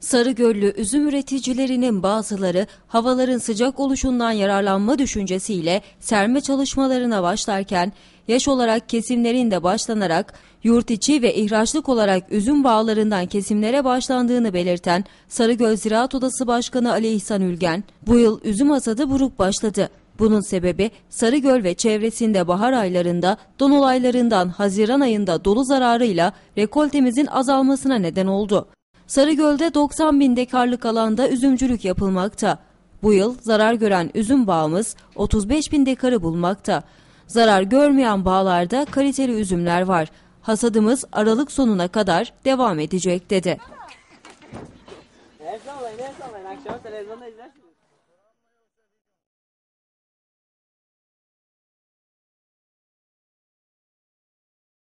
Sarıgöllü üzüm üreticilerinin bazıları havaların sıcak oluşundan yararlanma düşüncesiyle serme çalışmalarına başlarken yaş olarak kesimlerin de başlanarak yurt içi ve ihraçlık olarak üzüm bağlarından kesimlere başlandığını belirten Sarıgöl Ziraat Odası Başkanı Ali İhsan Ülgen, bu yıl üzüm hasadı buruk başladı. Bunun sebebi Sarıgöl ve çevresinde bahar aylarında don olaylarından Haziran ayında dolu zararıyla rekoltemizin azalmasına neden oldu. Sarıgöl'de 90 bin dekarlık alanda üzümcülük yapılmakta. Bu yıl zarar gören üzüm bağımız 35 bin dekarı bulmakta. Zarar görmeyen bağlarda kaliteli üzümler var. Hasadımız Aralık sonuna kadar devam edecek dedi. El sallayın, el sallayın. Akşam televizyonda izlersiniz.